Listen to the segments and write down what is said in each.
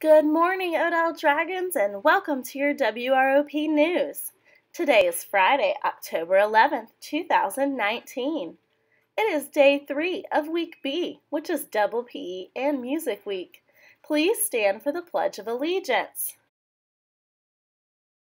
Good morning, Odell Dragons, and welcome to your WROP News. Today is Friday, October 11th, 2019. It is day three of Week B, which is Double PE and Music Week. Please stand for the Pledge of Allegiance.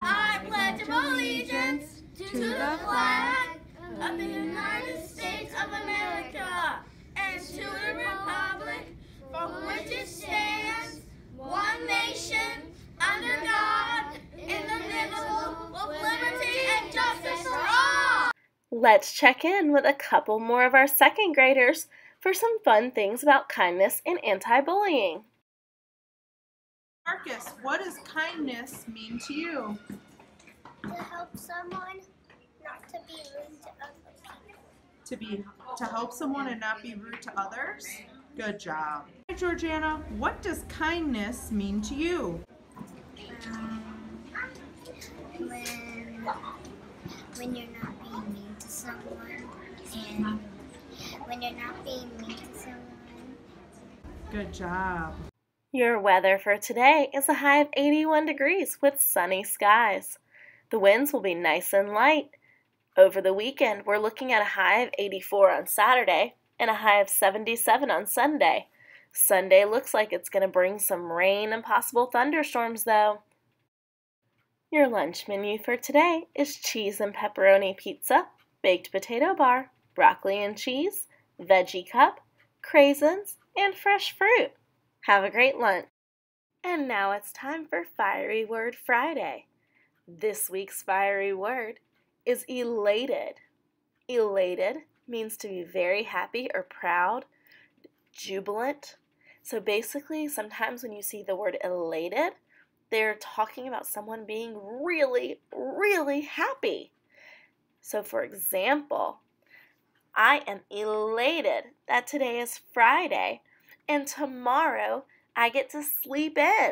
I pledge allegiance to the flag of the United States of America and to the republic for which it stands, one nation, under God, indivisible, with liberty and justice for all. Let's check in with a couple more of our second graders for some fun things about kindness and anti bullying. Marcus, what does kindness mean to you? to help someone, not to be rude to others. To be to help someone and not be rude to others? Good job. Hi, Georgiana, what does kindness mean to you? Um, when when you're not being mean to someone, and when you're not being mean to someone. Good job. Your weather for today is a high of 81 degrees with sunny skies. The winds will be nice and light. Over the weekend, we're looking at a high of 84 on Saturday and a high of 77 on Sunday. Sunday looks like it's going to bring some rain and possible thunderstorms, though. Your lunch menu for today is cheese and pepperoni pizza, baked potato bar, broccoli and cheese, veggie cup, craisins, and fresh fruit. Have a great lunch. And now it's time for Fiery Word Friday. This week's fiery word is elated. Elated means to be very happy or proud, jubilant. So basically, sometimes when you see the word elated, they're talking about someone being really, really happy. So, for example, I am elated that today is Friday and tomorrow I get to sleep in.